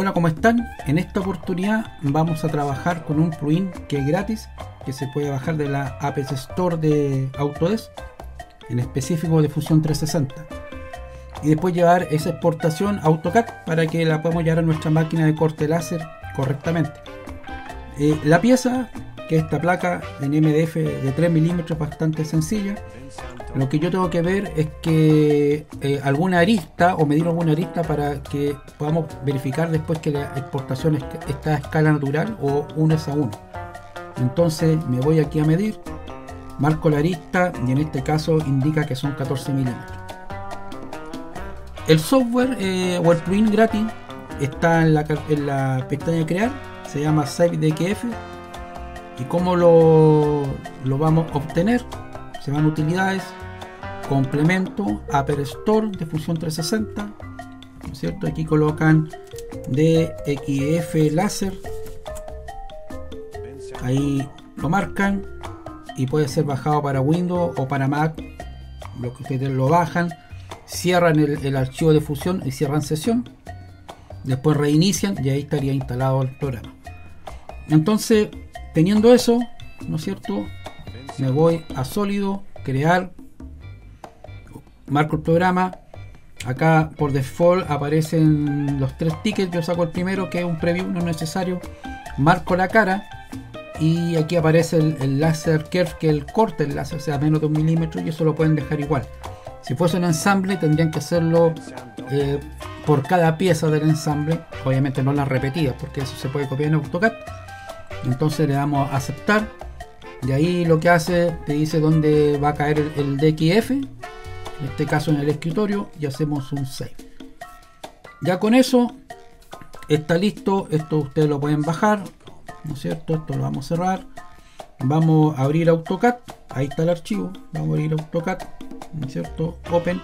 Hola, ¿cómo están? En esta oportunidad vamos a trabajar con un plugin que es gratis, que se puede bajar de la App Store de Autodesk, en específico de Fusion 360. Y después llevar esa exportación a AutoCAD para que la podamos llevar a nuestra máquina de corte láser correctamente. Eh, la pieza, que es esta placa en MDF de 3 milímetros, bastante sencilla. Lo que yo tengo que ver es que eh, alguna arista o medir alguna arista para que podamos verificar después que la exportación está a escala natural o 1 es a 1. Entonces me voy aquí a medir, marco la arista y en este caso indica que son 14 milímetros. El software eh, o el plugin gratis está en la, en la pestaña crear, se llama SaveDKF y cómo lo, lo vamos a obtener se van utilidades complemento Aper Store de Fusion 360 ¿no es cierto? aquí colocan DXF láser. Ahí lo marcan y puede ser bajado para Windows o para Mac. Lo que ustedes lo bajan cierran el archivo de fusión y cierran sesión. Después reinician y ahí estaría instalado el programa. Entonces teniendo eso no es cierto me voy a sólido crear marco el programa. Acá por default aparecen los tres tickets. Yo saco el primero que es un preview no es necesario. Marco la cara y aquí aparece el, láser curve que el corte el láser sea menos de un milímetro y eso lo pueden dejar igual. Si fuese un ensamble tendrían que hacerlo eh, por cada pieza del ensamble. Obviamente no las repetidas porque eso se puede copiar en AutoCAD entonces le damos a aceptar. Y ahí lo que hace te dice dónde va a caer el, el DXF en este caso en el escritorio y hacemos un save. Ya con eso está listo. Esto ustedes lo pueden bajar no es cierto esto lo vamos a cerrar. Vamos a abrir AutoCAD. Ahí está el archivo. Vamos a abrir AutoCAD no es cierto open.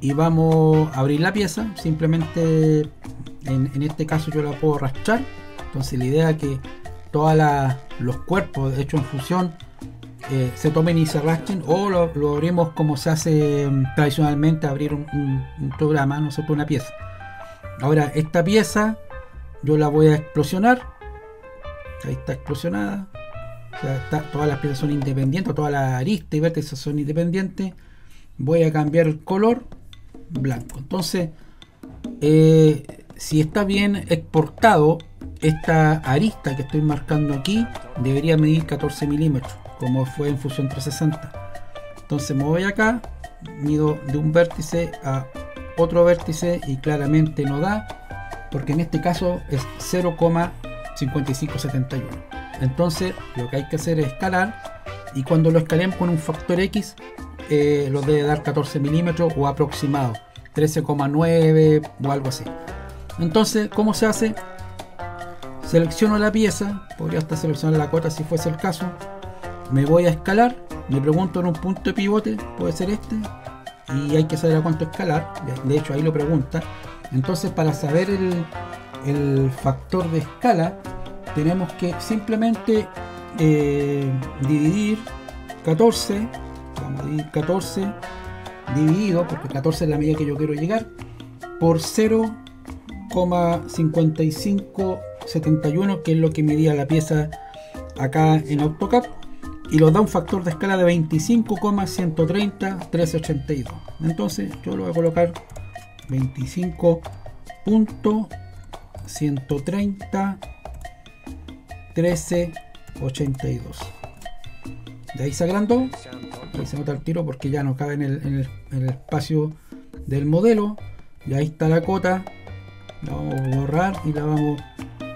Y vamos a abrir la pieza. Simplemente en, en este caso yo la puedo arrastrar entonces la idea es que todos los cuerpos hechos en fusión eh, se tomen y se arrastren o lo, abrimos como se hace um, tradicionalmente abrir un, programa, no sé, una pieza. Ahora, esta pieza yo la voy a explosionar. Ahí está explosionada. O sea, todas las piezas son independientes, todas las aristas y vértices son independientes. Voy a cambiar el color blanco. Entonces, eh, si está bien exportado, esta arista que estoy marcando aquí debería medir 14 milímetros como fue en Fusion 360 entonces me voy acá mido de un vértice a otro vértice y claramente no da porque en este caso es 0,5571 entonces lo que hay que hacer es escalar y cuando lo escalemos con un factor X eh, lo debe dar 14 milímetros o aproximado 13,9 o algo así. Entonces ¿cómo se hace? Selecciono la pieza, podría hasta seleccionar la cota si fuese el caso, me voy a escalar, me pregunto en un punto de pivote, puede ser este, y hay que saber a cuánto escalar, de hecho ahí lo pregunta, entonces para saber el, el factor de escala, tenemos que simplemente eh, dividir 14, vamos a dividir 14 dividido, porque 14 es la medida que yo quiero llegar, por 0,55 71 que es lo que medía la pieza acá en AutoCAD y nos da un factor de escala de 25,130 1382 entonces yo lo voy a colocar 25.130 1382 de ahí se agrandó ahí se nota el tiro porque ya no cabe en el, en el, espacio del modelo. Y ahí está la cota. La vamos a borrar y la vamos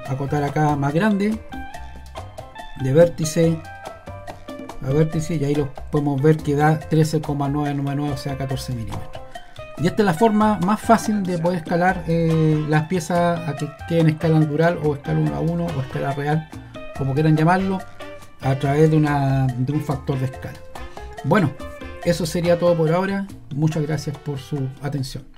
acotar acá más grande de vértice a vértice y ahí lo podemos ver que da 13,999 o sea 14 milímetros. Y esta es la forma más fácil de poder escalar eh, las piezas a que queden en escala natural o escala 1 a 1 o escala real como quieran llamarlo a través de, una, de un factor de escala. Bueno eso sería todo por ahora. Muchas gracias por su atención